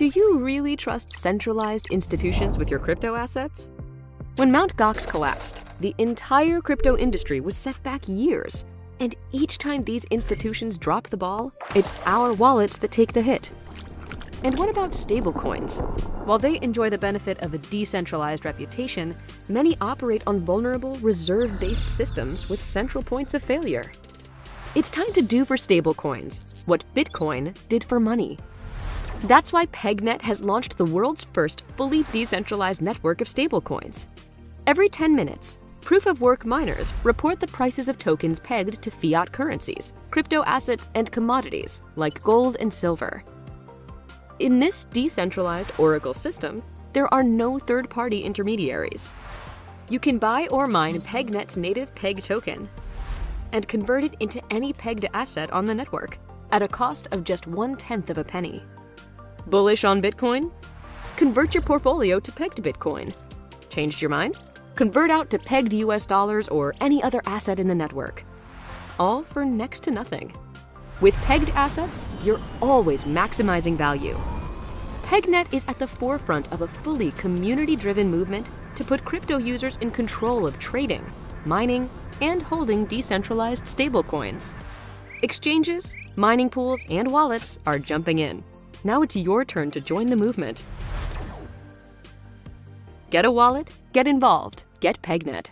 Do you really trust centralized institutions with your crypto assets? When Mt. Gox collapsed, the entire crypto industry was set back years. And each time these institutions drop the ball, it's our wallets that take the hit. And what about stablecoins? While they enjoy the benefit of a decentralized reputation, many operate on vulnerable, reserve based systems with central points of failure. It's time to do for stablecoins what Bitcoin did for money. That's why PegNet has launched the world's first fully decentralized network of stablecoins. Every 10 minutes, proof of work miners report the prices of tokens pegged to fiat currencies, crypto assets, and commodities like gold and silver. In this decentralized Oracle system, there are no third party intermediaries. You can buy or mine PegNet's native PEG token and convert it into any pegged asset on the network at a cost of just one tenth of a penny. Bullish on Bitcoin? Convert your portfolio to pegged Bitcoin. Changed your mind? Convert out to pegged US dollars or any other asset in the network. All for next to nothing. With pegged assets, you're always maximizing value. PegNet is at the forefront of a fully community driven movement to put crypto users in control of trading, mining, and holding decentralized stablecoins. Exchanges, mining pools, and wallets are jumping in. Now it's your turn to join the movement. Get a wallet, get involved, get PegNet.